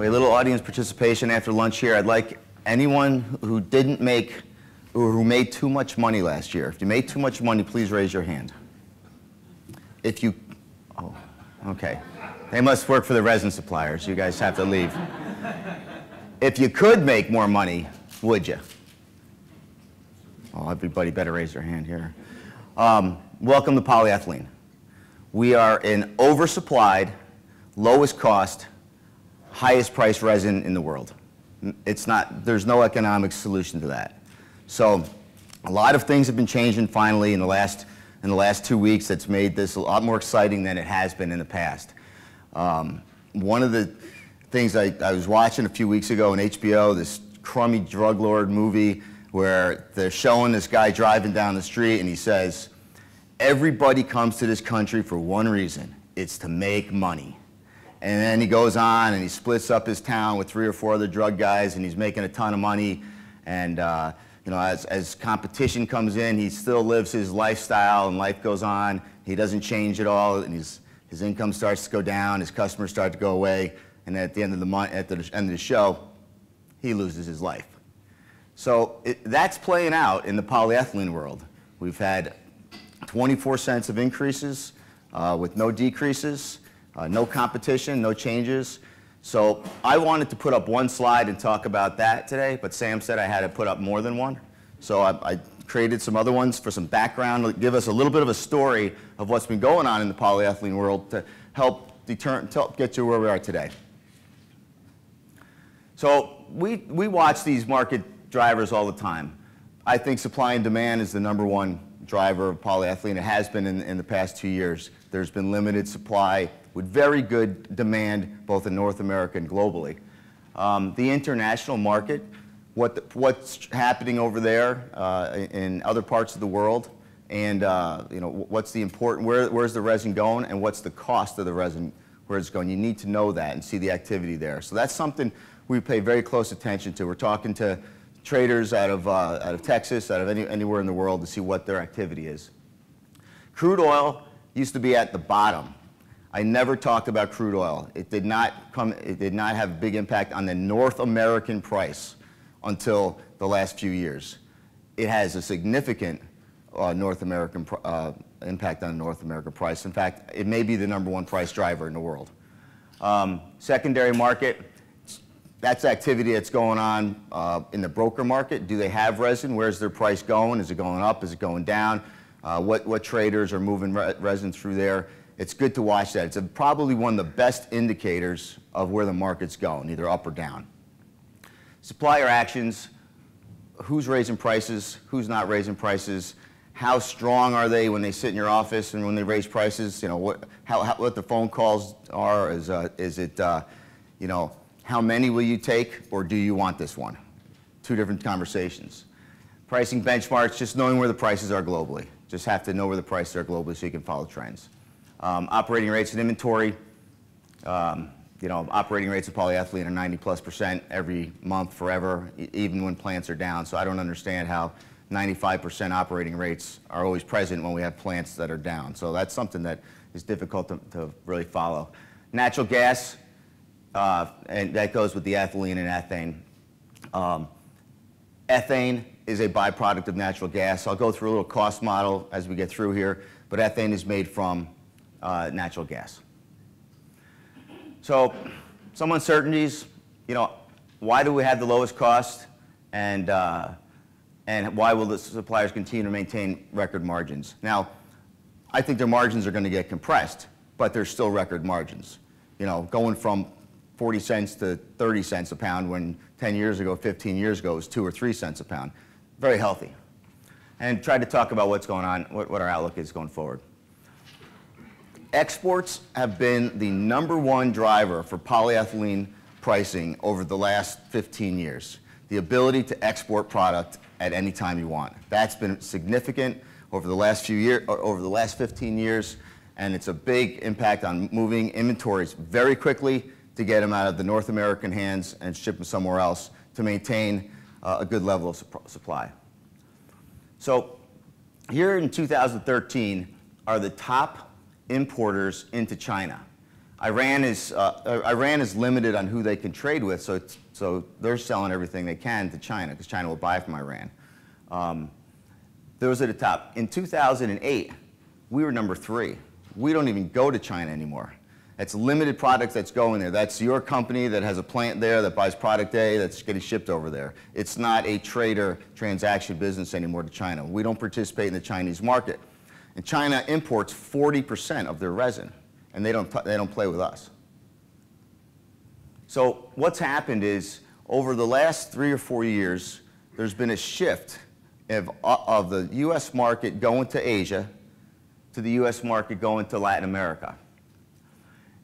A little audience participation after lunch here. I'd like anyone who didn't make or who made too much money last year. If you made too much money, please raise your hand. If you, oh, okay. They must work for the resin suppliers. You guys have to leave. If you could make more money, would you? Oh, everybody better raise their hand here. Um, welcome to polyethylene. We are an oversupplied, lowest cost, highest price resin in the world. It's not, there's no economic solution to that. So a lot of things have been changing finally in the last, in the last two weeks that's made this a lot more exciting than it has been in the past. Um, one of the things I, I was watching a few weeks ago on HBO, this crummy drug lord movie where they're showing this guy driving down the street and he says, everybody comes to this country for one reason, it's to make money. And then he goes on and he splits up his town with three or four other drug guys and he's making a ton of money. And uh, you know, as, as competition comes in, he still lives his lifestyle and life goes on. He doesn't change at all and his, his income starts to go down, his customers start to go away. And at the end of the month, at the end of the show, he loses his life. So it, that's playing out in the polyethylene world. We've had 24 cents of increases uh, with no decreases, uh, no competition, no changes. So I wanted to put up one slide and talk about that today, but Sam said I had to put up more than one. So I, I created some other ones for some background, give us a little bit of a story of what's been going on in the polyethylene world to help deter, to get to where we are today. So we, we watch these market drivers all the time. I think supply and demand is the number one driver of polyethylene. It has been in, in the past two years. There's been limited supply with very good demand both in North America and globally. Um, the international market, what the, what's happening over there uh, in other parts of the world, and uh, you know what's the important, where, where's the resin going, and what's the cost of the resin, where it's going. You need to know that and see the activity there. So that's something we pay very close attention to. We're talking to traders out of, uh, out of Texas, out of any, anywhere in the world to see what their activity is. Crude oil used to be at the bottom. I never talked about crude oil. It did not come, it did not have a big impact on the North American price until the last few years. It has a significant uh, North American uh, impact on the North American price. In fact, it may be the number one price driver in the world. Um, secondary market, that's activity that's going on uh, in the broker market. Do they have resin? Where's their price going? Is it going up? Is it going down? Uh, what, what traders are moving re resin through there? It's good to watch that. It's a, probably one of the best indicators of where the market's going, either up or down. Supplier actions, who's raising prices, who's not raising prices, how strong are they when they sit in your office and when they raise prices, you know, what, how, how what the phone calls are, is, uh, is it, uh, you know, how many will you take, or do you want this one? Two different conversations. Pricing benchmarks, just knowing where the prices are globally. Just have to know where the prices are globally so you can follow trends. Um, operating rates and inventory. Um, you know, operating rates of polyethylene are 90 plus percent every month forever, even when plants are down. So I don't understand how 95% operating rates are always present when we have plants that are down. So that's something that is difficult to, to really follow. Natural gas, uh, and that goes with the ethylene and ethane. Um, ethane is a byproduct of natural gas. I'll go through a little cost model as we get through here, but ethane is made from uh, natural gas. So some uncertainties, you know, why do we have the lowest cost and, uh, and why will the suppliers continue to maintain record margins? Now, I think their margins are going to get compressed, but they're still record margins. You know, going from 40 cents to 30 cents a pound when 10 years ago, 15 years ago, it was 2 or 3 cents a pound. Very healthy. And tried to talk about what's going on, what, what our outlook is going forward. Exports have been the number one driver for polyethylene pricing over the last 15 years. The ability to export product at any time you want. That's been significant over the last few years, over the last 15 years, and it's a big impact on moving inventories very quickly to get them out of the North American hands and ship them somewhere else to maintain uh, a good level of su supply. So here in 2013 are the top importers into China. Iran is, uh, Iran is limited on who they can trade with, so, so they're selling everything they can to China because China will buy from Iran. Um, those are the top. In 2008, we were number three. We don't even go to China anymore. It's limited product that's going there. That's your company that has a plant there that buys product A that's getting shipped over there. It's not a trader transaction business anymore to China. We don't participate in the Chinese market. And China imports 40% of their resin, and they don't, they don't play with us. So what's happened is over the last three or four years, there's been a shift of, of the U.S. market going to Asia to the U.S. market going to Latin America.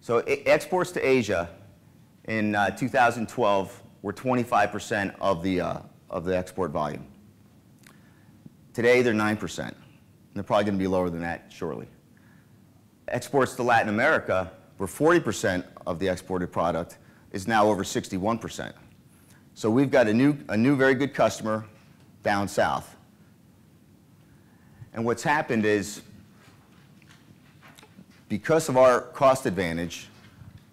So exports to Asia in uh, 2012 were 25% of the, uh, of the export volume. Today, they're 9%. They're probably going to be lower than that shortly. Exports to Latin America, were 40% of the exported product, is now over 61%. So we've got a new, a new very good customer down south. And what's happened is because of our cost advantage,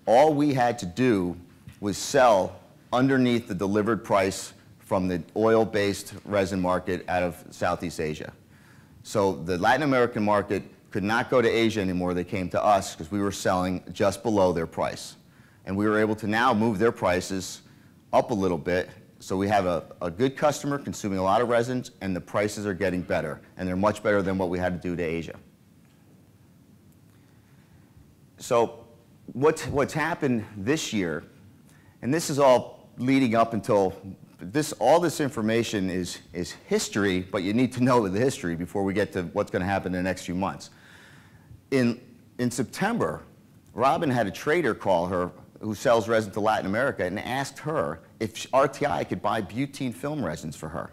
all we had to do was sell underneath the delivered price from the oil-based resin market out of Southeast Asia. So the Latin American market could not go to Asia anymore. They came to us because we were selling just below their price. And we were able to now move their prices up a little bit. So we have a, a good customer consuming a lot of resins, and the prices are getting better. And they're much better than what we had to do to Asia. So what's, what's happened this year, and this is all leading up until this, all this information is, is history, but you need to know the history before we get to what's going to happen in the next few months. In, in September, Robin had a trader call her who sells resin to Latin America and asked her if RTI could buy butene film resins for her.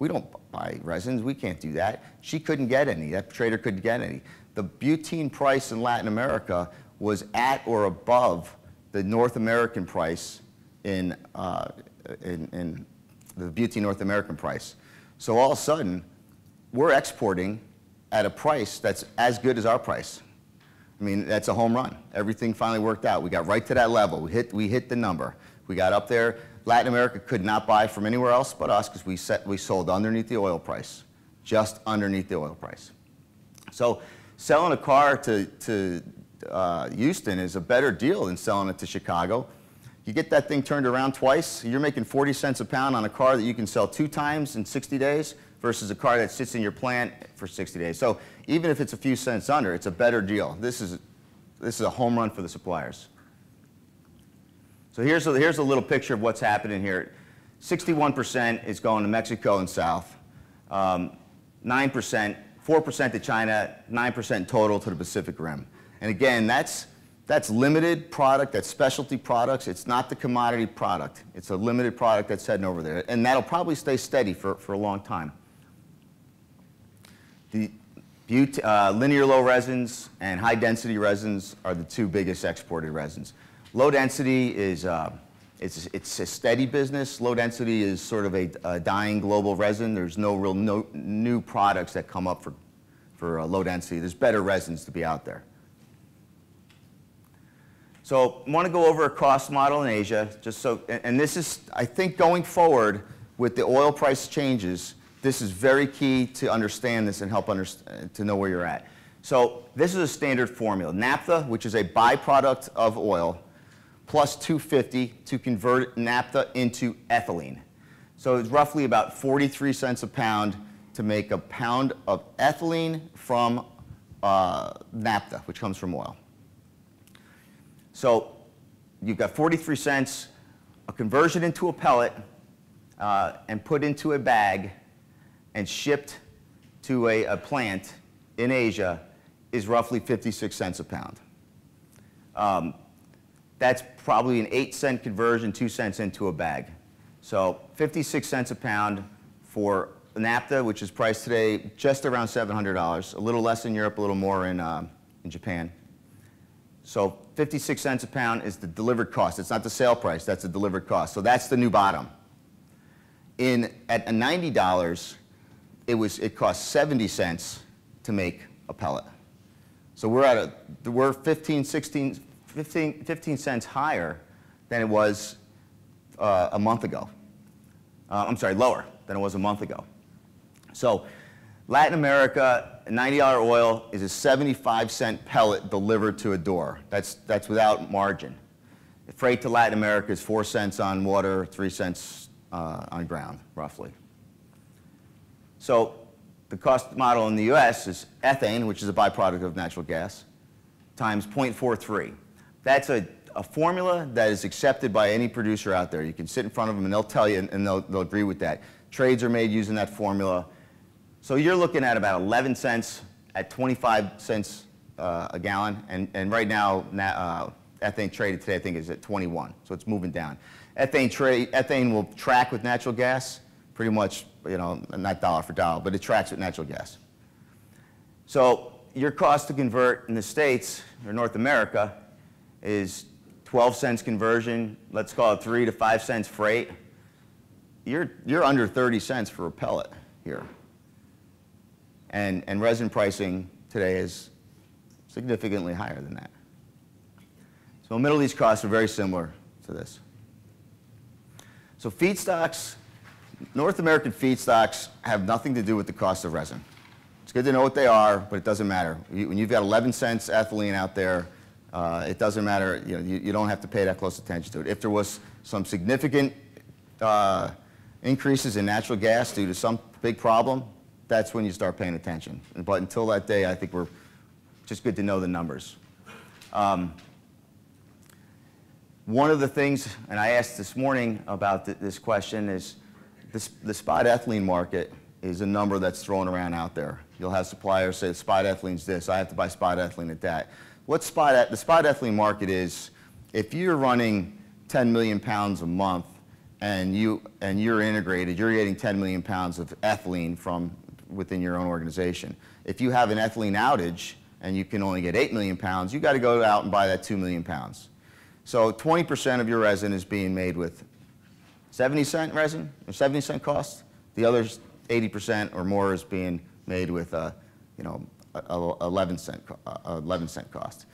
We don't buy resins. We can't do that. She couldn't get any. That trader couldn't get any the butene price in Latin America was at or above the North American price in, uh, in, in, the butene North American price. So all of a sudden, we're exporting at a price that's as good as our price. I mean, that's a home run. Everything finally worked out. We got right to that level. We hit, we hit the number. We got up there. Latin America could not buy from anywhere else but us because we, set, we sold underneath the oil price, just underneath the oil price. So selling a car to, to uh, Houston is a better deal than selling it to Chicago. You get that thing turned around twice, you're making 40 cents a pound on a car that you can sell two times in 60 days versus a car that sits in your plant for 60 days. So even if it's a few cents under, it's a better deal. This is, this is a home run for the suppliers. So here's a, here's a little picture of what's happening here. 61% is going to Mexico and South. 9% um, 4% to China, 9% total to the Pacific Rim. And again, that's, that's limited product, that's specialty products. It's not the commodity product. It's a limited product that's heading over there. And that'll probably stay steady for, for a long time. The uh, linear low resins and high density resins are the two biggest exported resins. Low density is uh, it's, it's a steady business. Low density is sort of a, a dying global resin. There's no real no, new products that come up for, for uh, low density. There's better resins to be out there. So I want to go over a cost model in Asia, just so, and, this is, I think going forward with the oil price changes, this is very key to understand this and help to know where you're at. So this is a standard formula. Naphtha, which is a byproduct of oil, plus 250 to convert naphtha into ethylene. So it's roughly about 43 cents a pound to make a pound of ethylene from uh, naphtha, which comes from oil. So you've got 43 cents, a conversion into a pellet, uh, and put into a bag and shipped to a, a, plant in Asia is roughly 56 cents a pound. Um, that's probably an 8 cent conversion, 2 cents into a bag. So 56 cents a pound for naphtha, which is priced today just around $700, a little less in Europe, a little more in, uh, in Japan. So 56 cents a pound is the delivered cost. It's not the sale price, that's the delivered cost. So that's the new bottom. In, at $90, it, was, it cost 70 cents to make a pellet. So we're at a, we're 15, 16, 15, 15 cents higher than it was uh, a month ago. Uh, I'm sorry, lower than it was a month ago. So Latin America, $90 oil is a 75 cent pellet delivered to a door. That's, that's without margin. Freight to Latin America is 4 cents on water, 3 cents uh, on ground, roughly. So the cost model in the US is ethane, which is a byproduct of natural gas, times 0.43. That's a, a formula that is accepted by any producer out there. You can sit in front of them and they'll tell you and they'll, they'll agree with that. Trades are made using that formula. So you're looking at about 11 cents at 25 cents uh, a gallon. And, and right now, uh, ethane traded today, I think, is at 21. So it's moving down. Ethane, ethane will track with natural gas pretty much, you know, not dollar for dollar, but it tracks with natural gas. So your cost to convert in the States or North America is 12 cents conversion, let's call it 3 to 5 cents freight. You're, you're under 30 cents for a pellet here. And, and resin pricing today is significantly higher than that. So Middle East costs are very similar to this. So feedstocks, North American feedstocks have nothing to do with the cost of resin. It's good to know what they are, but it doesn't matter. When you've got 11 cents ethylene out there, uh, it doesn't matter. You, know, you, you, don't have to pay that close attention to it. If there was some significant uh, increases in natural gas due to some big problem, that's when you start paying attention. But until that day, I think we're just good to know the numbers. Um, one of the things, and I asked this morning about th this question, is this, the spot ethylene market is a number that's thrown around out there. You'll have suppliers say spot ethylene's this, I have to buy spot ethylene at that. What spot, the spot ethylene market is, if you're running 10 million pounds a month and, you, and you're integrated, you're getting 10 million pounds of ethylene from within your own organization. If you have an ethylene outage and you can only get 8 million pounds, you got to go out and buy that 2 million pounds. So 20% of your resin is being made with 70 cent resin, or 70 cent cost. The other 80% or more is being made with, uh, you know, 11 cent, uh, 11 cent cost.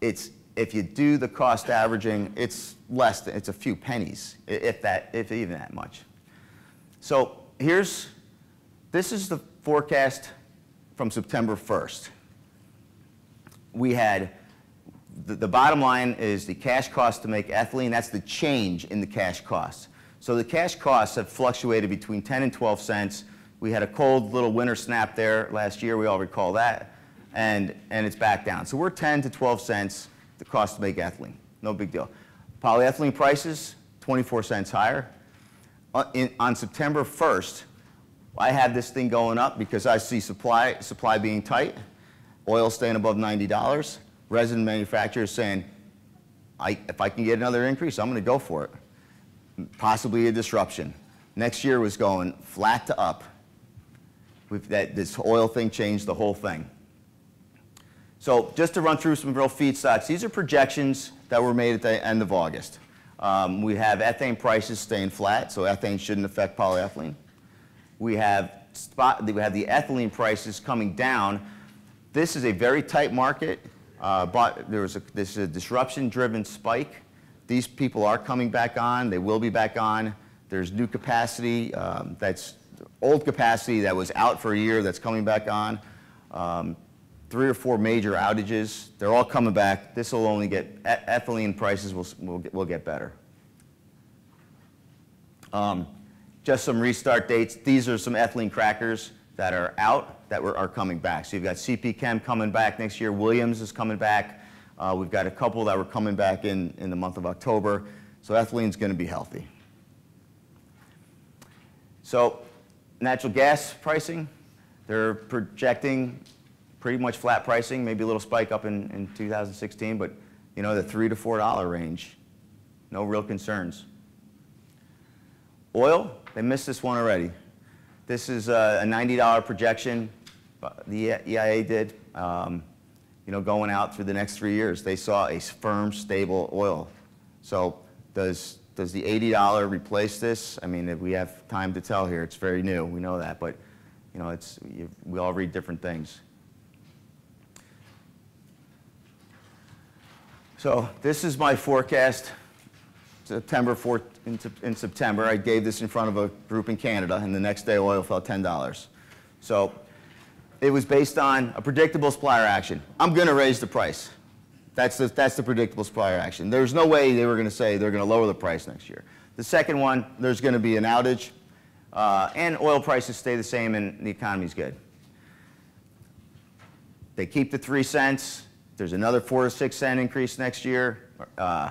It's, if you do the cost averaging, it's less than, it's a few pennies, if that, if even that much. So here's, this is the forecast from September 1st. We had, the, the bottom line is the cash cost to make ethylene, that's the change in the cash cost. So the cash costs have fluctuated between 10 and 12 cents. We had a cold little winter snap there last year, we all recall that, and, and it's back down. So we're 10 to 12 cents the cost to make ethylene, no big deal. Polyethylene prices, 24 cents higher. Uh, in, on September 1st, I had this thing going up because I see supply, supply being tight, oil staying above $90, resin manufacturers saying, I, if I can get another increase, I'm going to go for it possibly a disruption. Next year was going flat to up. We've, that, this oil thing changed the whole thing. So just to run through some real feedstocks, these are projections that were made at the end of August. Um, we have ethane prices staying flat, so ethane shouldn't affect polyethylene. We have, spot, we have the ethylene prices coming down. This is a very tight market. Uh, but there was a, this is a disruption-driven spike these people are coming back on. They will be back on. There's new capacity um, that's old capacity that was out for a year that's coming back on. Um, three or four major outages. They're all coming back. This will only get, ethylene prices will, will, get, will get better. Um, just some restart dates. These are some ethylene crackers that are out that were, are coming back. So you've got CP Chem coming back next year. Williams is coming back. Uh, we've got a couple that were coming back in, in the month of October. So ethylene's going to be healthy. So natural gas pricing, they're projecting pretty much flat pricing, maybe a little spike up in, in 2016, but you know, the three to four dollar range. No real concerns. Oil, they missed this one already. This is a $90 projection the EIA did. Um, you know, going out through the next three years. They saw a firm, stable oil. So does, does the $80 replace this? I mean, we have time to tell here. It's very new. We know that. But, you know, it's, you, we all read different things. So this is my forecast, September 4th, in, in September. I gave this in front of a group in Canada, and the next day oil fell $10. So it was based on a predictable supplier action. I'm going to raise the price. That's the, that's the predictable supplier action. There's no way they were going to say they're going to lower the price next year. The second one, there's going to be an outage, uh, and oil prices stay the same, and the economy's good. They keep the three cents. There's another four to six cent increase next year. Uh,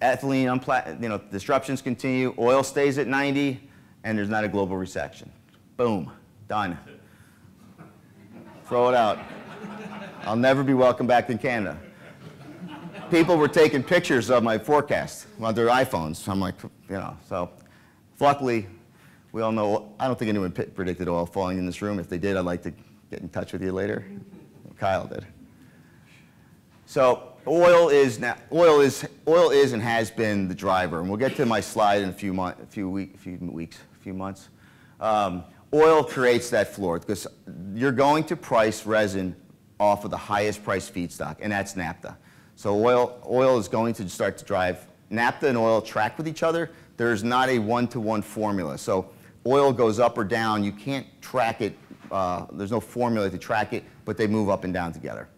ethylene, you know, disruptions continue. Oil stays at 90, and there's not a global recession. Boom, done. Throw it out. I'll never be welcome back in Canada. People were taking pictures of my forecast on their iPhones. I'm like, you know, so luckily, we all know, I don't think anyone predicted oil falling in this room. If they did, I'd like to get in touch with you later. Kyle did. So oil is now, oil is oil is and has been the driver, and we'll get to my slide in a few months, a few week, few weeks, a few months. Um, oil creates that floor because you're going to price resin off of the highest price feedstock, and that's naphtha. So oil oil is going to start to drive naphtha and oil track with each other. There's not a one-to-one formula. So oil goes up or down. You can't track it. Uh, there's no formula to track it, but they move up and down together.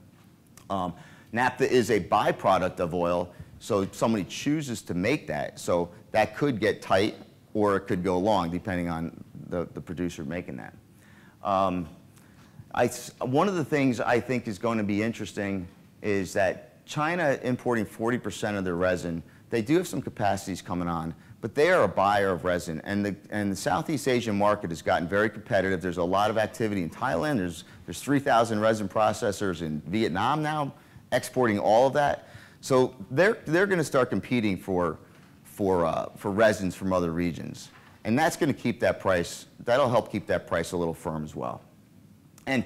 Um, naphtha is a byproduct of oil, so somebody chooses to make that. So that could get tight or it could go long, depending on the, the producer making that. Um, I, one of the things I think is going to be interesting is that China importing 40% of their resin, they do have some capacities coming on, but they are a buyer of resin. And the, and the Southeast Asian market has gotten very competitive. There's a lot of activity in Thailand. There's, there's 3,000 resin processors in Vietnam now exporting all of that. So they're, they're going to start competing for, for, uh, for resins from other regions. And that's going to keep that price, that'll help keep that price a little firm as well. And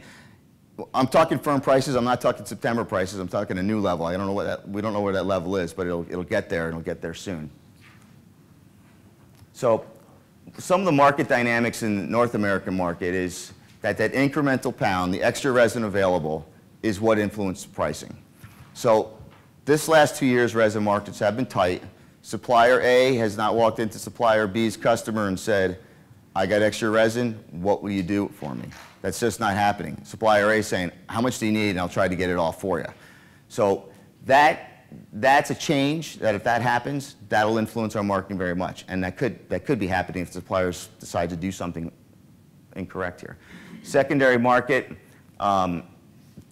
I'm talking firm prices. I'm not talking September prices. I'm talking a new level. I don't know what that, we don't know where that level is, but it'll, it'll get there and it'll get there soon. So some of the market dynamics in the North American market is that that incremental pound, the extra resin available, is what influenced pricing. So this last two years, resin markets have been tight. Supplier A has not walked into supplier B's customer and said, I got extra resin, what will you do for me? That's just not happening. Supplier A saying, how much do you need? And I'll try to get it all for you. So that, that's a change that if that happens, that'll influence our marketing very much. And that could, that could be happening if suppliers decide to do something incorrect here. Secondary market, um,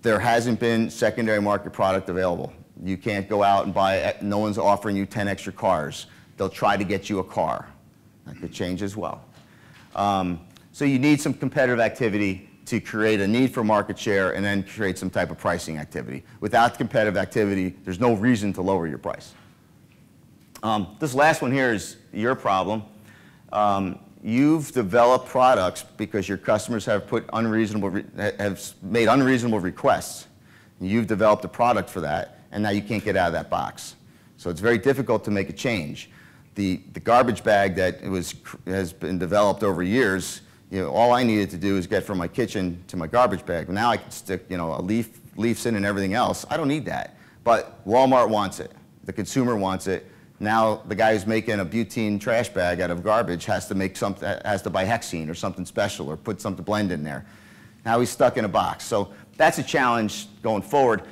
there hasn't been secondary market product available. You can't go out and buy, no one's offering you 10 extra cars. They'll try to get you a car. That could change as well. Um, so you need some competitive activity to create a need for market share and then create some type of pricing activity. Without competitive activity, there's no reason to lower your price. Um, this last one here is your problem. Um, you've developed products because your customers have put unreasonable, have made unreasonable requests. You've developed a product for that, and now you can't get out of that box. So it's very difficult to make a change. The, the garbage bag that was, has been developed over years, you know, all I needed to do is get from my kitchen to my garbage bag. Now I can stick, you know, a leaf, leaves in and everything else. I don't need that. But Walmart wants it. The consumer wants it. Now the guy who's making a butene trash bag out of garbage has to make something, has to buy hexene or something special or put something blend in there. Now he's stuck in a box. So that's a challenge going forward.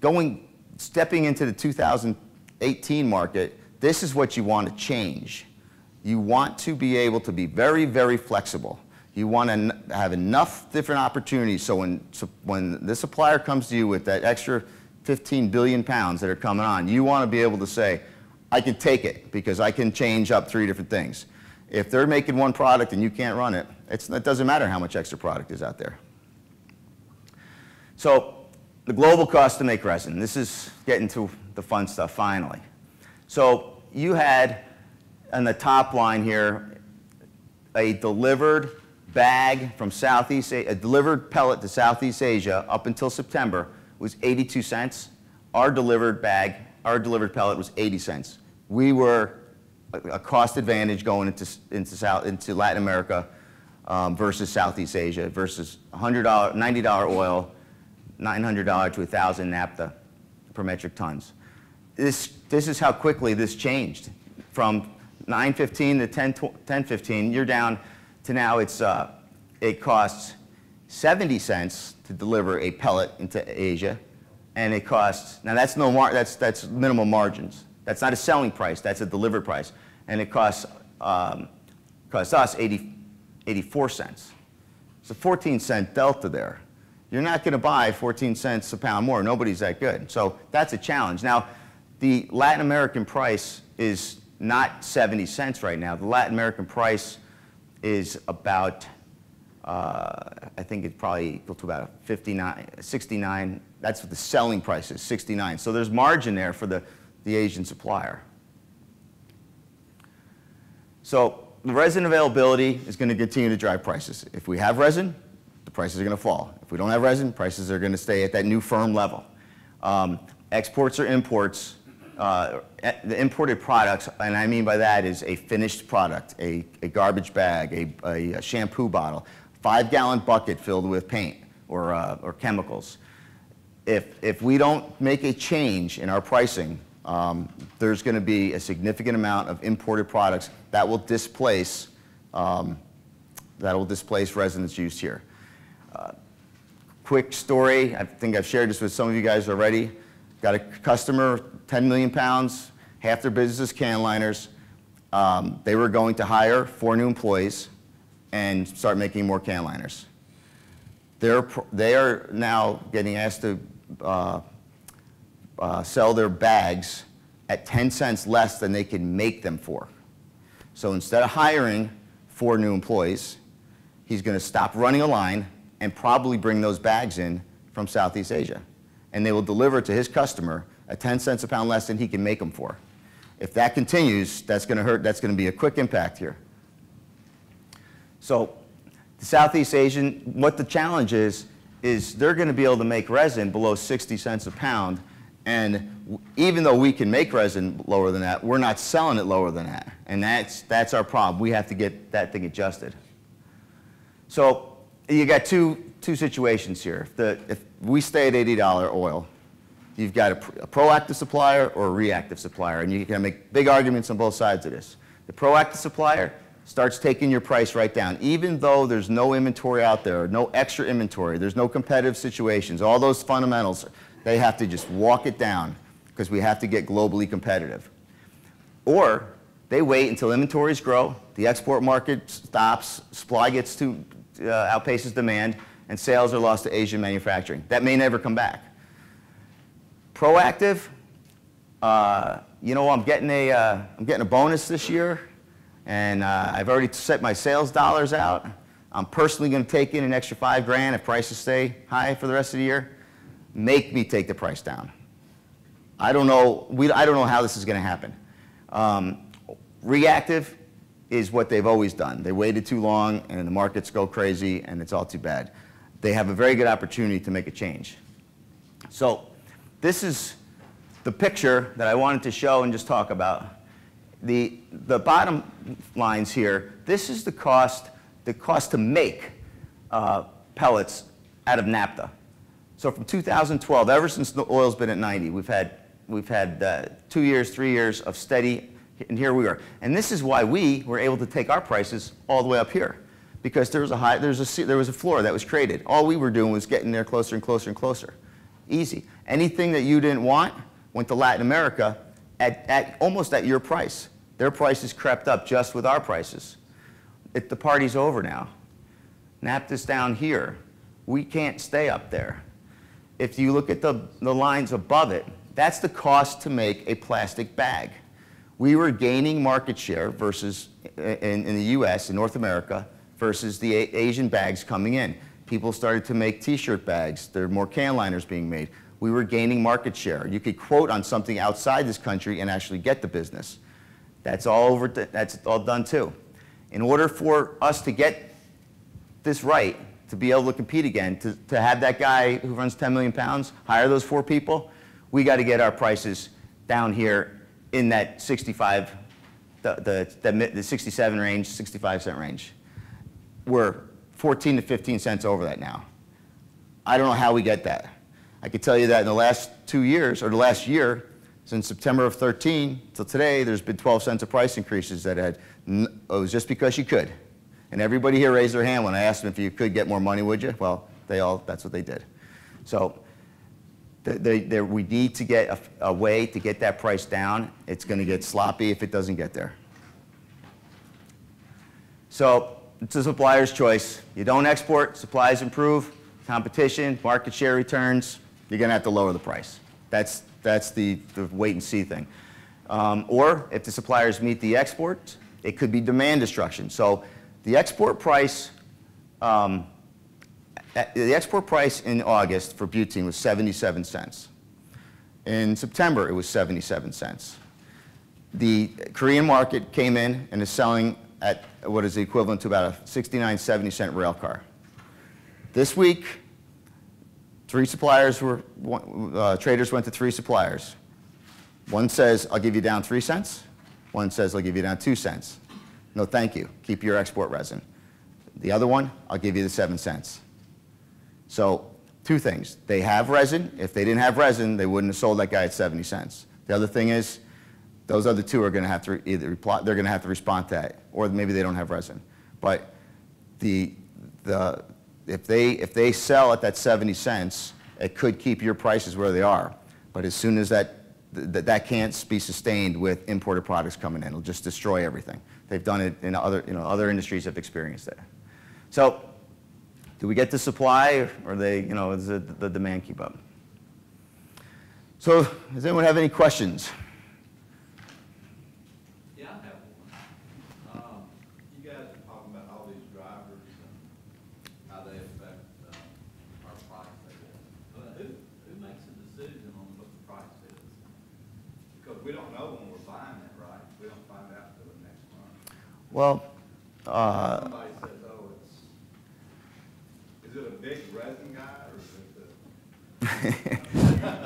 Going, stepping into the 2018 market, this is what you want to change. You want to be able to be very, very flexible. You want to have enough different opportunities so when, so when the supplier comes to you with that extra 15 billion pounds that are coming on, you want to be able to say, I can take it because I can change up three different things. If they're making one product and you can't run it, it doesn't matter how much extra product is out there. So the global cost to make resin. This is getting to the fun stuff finally. So you had on the top line here a delivered bag from Southeast a delivered pellet to Southeast Asia up until September was 82 cents. Our delivered bag, our delivered pellet was 80 cents. We were a cost advantage going into, into, South, into Latin America um, versus Southeast Asia versus $100, $90 oil, $900 to 1,000 naphtha per metric tons. this, this is how quickly this changed. From 9.15 to 10, 10.15, you're down to now it's, uh, it costs 70 cents to deliver a pellet into Asia, and it costs, now that's, no mar that's, that's minimal margins. That's not a selling price, that's a delivered price. And it costs, um, costs us 80, 84 cents. It's a 14 cent delta there. You're not going to buy 14 cents a pound more. Nobody's that good. So that's a challenge. Now, the Latin American price is not 70 cents right now. The Latin American price is about, uh, I think it's probably equal to about 59, 69. That's what the selling price is, 69. So there's margin there for the, the Asian supplier. So the resin availability is going to continue to drive prices. If we have resin, the prices are going to fall. If we don't have resin, prices are going to stay at that new firm level. Um, exports or imports, uh, the imported products, and I mean by that is a finished product, a, a garbage bag, a, a, shampoo bottle, five gallon bucket filled with paint or, uh, or chemicals. If, if we don't make a change in our pricing, um, there's going to be a significant amount of imported products that will displace um, that will displace residents used here. Uh, quick story. I think I've shared this with some of you guys already. Got a customer, 10 million pounds, half their business is can liners. Um, they were going to hire four new employees and start making more can liners. They're, they are now getting asked to uh, uh, sell their bags at 10 cents less than they can make them for. So instead of hiring four new employees, he's going to stop running a line and probably bring those bags in from Southeast Asia and they will deliver to his customer at 10 cents a pound less than he can make them for. If that continues, that's going to hurt. That's going to be a quick impact here. So the Southeast Asian, what the challenge is, is they're going to be able to make resin below 60 cents a pound. And even though we can make resin lower than that, we're not selling it lower than that. And that's, that's our problem. We have to get that thing adjusted. So you got two, two situations here. If, the, if we stay at $80 oil, you've got a, a, proactive supplier or a reactive supplier, and you can make big arguments on both sides of this. The proactive supplier starts taking your price right down, even though there's no inventory out there, no extra inventory, there's no competitive situations, all those fundamentals, they have to just walk it down because we have to get globally competitive. Or they wait until inventories grow, the export market stops, supply gets to, uh, outpaces demand, and sales are lost to Asian manufacturing. That may never come back. Proactive, uh, you know, I'm getting, a, am uh, getting a bonus this year, and uh, I've already set my sales dollars out. I'm personally going to take in an extra five grand if prices stay high for the rest of the year. Make me take the price down. I don't know, we, I don't know how this is going to happen. Um, reactive, is what they've always done. They waited too long and the markets go crazy and it's all too bad. They have a very good opportunity to make a change. So this is the picture that I wanted to show and just talk about. The, the bottom lines here, this is the cost, the cost to make uh, pellets out of naphtha. So from 2012, ever since the oil's been at 90, we've had, we've had uh, two years, three years of steady and here we are. And this is why we were able to take our prices all the way up here. Because there was a, high, there was a, there was a floor that was created. All we were doing was getting there closer and closer and closer. Easy. Anything that you didn't want went to Latin America at, at almost at your price. Their prices crept up just with our prices. It, the party's over now. Naphtha's down here. We can't stay up there. If you look at the, the lines above it, that's the cost to make a plastic bag we were gaining market share versus in, in the US, in North America, versus the Asian bags coming in. People started to make t-shirt bags. There are more can liners being made. We were gaining market share. You could quote on something outside this country and actually get the business. That's all over, that's all done too. In order for us to get this right, to be able to compete again, to, to have that guy who runs 10 million pounds hire those four people, we got to get our prices down here in that 65, the, the, the, the 67 range, 65 cent range. We're 14 to 15 cents over that now. I don't know how we get that. I can tell you that in the last two years, or the last year, Since September of 13 till today, there's been 12 cents of price increases that had, it was just because you could. And everybody here raised their hand when I asked them if you could get more money, would you? Well, they all, that's what they did. So they, they, we need to get a, a way to get that price down. It's going to get sloppy if it doesn't get there. So it's a supplier's choice. You don't export, supplies improve, competition, market share returns, you're going to have to lower the price. That's, that's the, the wait and see thing. Um, or if the suppliers meet the export, it could be demand destruction. So the export price, um, the export price in August for butene was 77 cents. In September, it was 77 cents. The Korean market came in and is selling at what is the equivalent to about a 69, 70 cent rail car. This week, three suppliers were, uh, traders went to three suppliers. One says, I'll give you down three cents. One says, I'll give you down two cents. No, thank you. Keep your export resin. The other one, I'll give you the seven cents. So, two things. They have resin. If they didn't have resin, they wouldn't have sold that guy at 70 cents. The other thing is, those other two are going to have to either reply, they're going to have to respond to that, or maybe they don't have resin. But the, the, if they, if they sell at that 70 cents, it could keep your prices where they are. But as soon as that, that, that can't be sustained with imported products coming in, it'll just destroy everything. They've done it in other, you know, other industries have experienced that. So, do we get the supply, or they, you know, does the, the demand keep up? So, does anyone have any questions? Yeah, I have one. Um, you guys are talking about all these drivers and how they affect, uh, our price, I guess. But who, who makes the decision on what the price is? Because we don't know when we're buying it, right? We don't find out until the next month. Well, uh, oh, is it a big resin guy or is it the?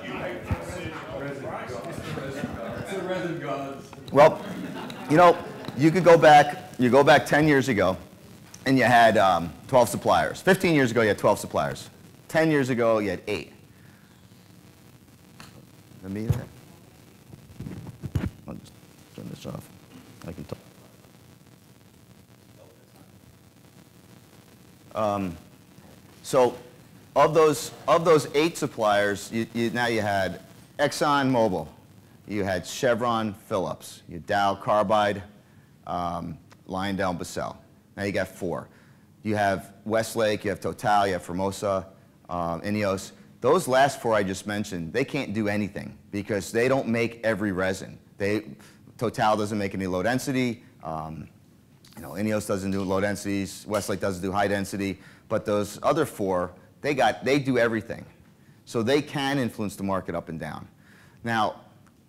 Well, you know, you could go back, you go back 10 years ago, and you had um, 12 suppliers. 15 years ago, you had 12 suppliers. 10 years ago, you had eight. Let me, I'll just turn this off. I can talk. Um, So, of those, of those eight suppliers, you, you, now you had Exxon Mobil, you had Chevron Phillips, you had Dow Carbide, um, Lyondell Basell. Now you got four. You have Westlake, you have Total, you have Formosa, um, Ineos. Those last four I just mentioned, they can't do anything because they don't make every resin. They, Total doesn't make any low density. Um, you know, Ineos doesn't do low densities, Westlake doesn't do high density, but those other four, they got, they do everything. So they can influence the market up and down. Now,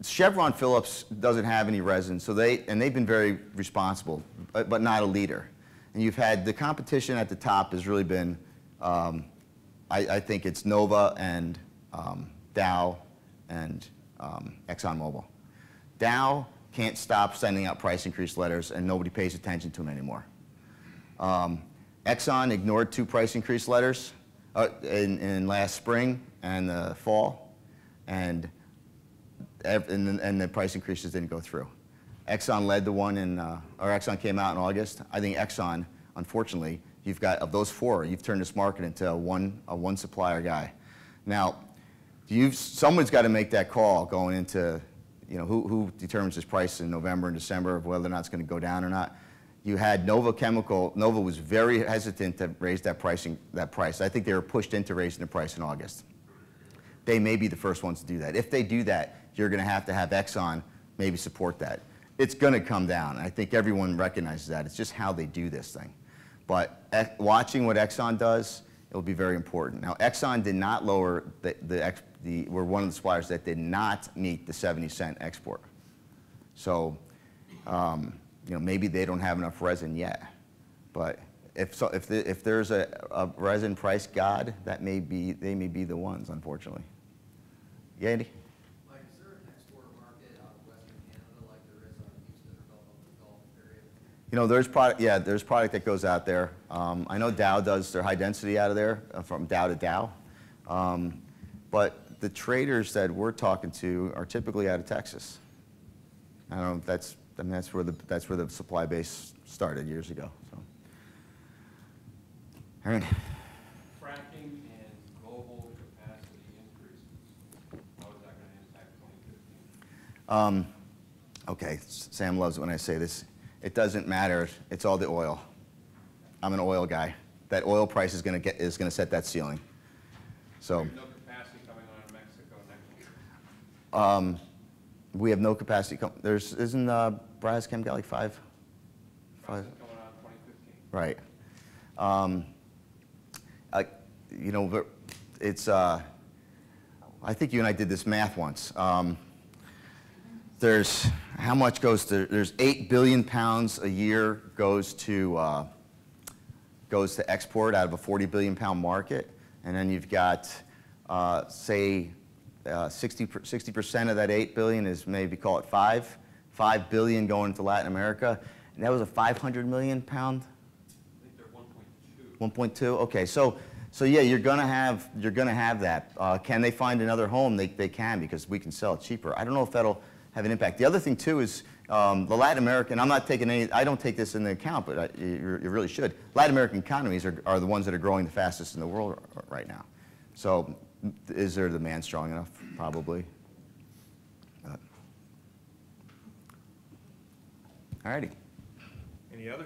Chevron Phillips doesn't have any resin, so they, and they've been very responsible, but, but not a leader. And you've had, the competition at the top has really been, um, I, I think it's Nova and um, Dow and um, ExxonMobil. Dow can't stop sending out price increase letters, and nobody pays attention to them anymore. Um, Exxon ignored two price increase letters uh, in, in last spring and the fall, and, and, the- and the price increases didn't go through. Exxon led the one in, uh, or Exxon came out in August. I think Exxon, unfortunately, you've got, of those four, you've turned this market into a one, a one supplier guy. Now, you've, someone's got to make that call going into, you know, who, who determines this price in November and December of whether or not it's going to go down or not. You had Nova Chemical, Nova was very hesitant to raise that pricing, that price. I think they were pushed into raising the price in August. They may be the first ones to do that. If they do that, you're going to have to have Exxon maybe support that. It's going to come down. I think everyone recognizes that. It's just how they do this thing. But eh, watching what Exxon does, it'll be very important. Now, Exxon did not lower the, the, the we're one of the suppliers that did not meet the 70 cent export. So, um, you know, maybe they don't have enough resin yet. But if, so, if, the, if there's a, a resin price god, that may be, they may be the ones, unfortunately. Yeah, Andy? Mike, is there an export market out of Western Canada like there is on Houston or Gulf of the Gulf area? You know, there's product, yeah, there's product that goes out there. Um, I know Dow does their high density out of there, uh, from Dow to Dow. Um, but the traders that we're talking to are typically out of Texas. I don't know, if that's, I mean, that's where the, that's where the supply base started years ago, so. All right, fracking and global capacity increases, how is that gonna impact twenty fifteen? um, okay, Sam loves it when I say this. It doesn't matter, it's all the oil. I'm an oil guy. That oil price is gonna get, is gonna set that ceiling. So. No capacity coming on in Mexico next year. Um, we have no capacity. com- There's, isn't uh, Braskem got like five? Five, on in twenty fifteen. right. Um, I, you know, it's, uh, I think you and I did this math once. Um, there's, how much goes to, there's 8 billion pounds a year goes to, uh, goes to export out of a 40 billion pound market. And then you've got, uh, say, uh, 60, per- 60% of that 8 billion is maybe call it 5, 5 billion going to Latin America. And that was a 500 million pound, I think they're one point two. 1.2? Okay, so, so yeah, you're gonna have, you're gonna have that. Uh, can they find another home? They, they can because we can sell it cheaper. I don't know if that'll have an impact. The other thing too is um, the Latin American, I'm not taking any, I don't take this into account, but I, you, you really should. Latin American economies are, are the ones that are growing the fastest in the world right now. So is there the demand strong enough? Probably. But- All righty. Any other?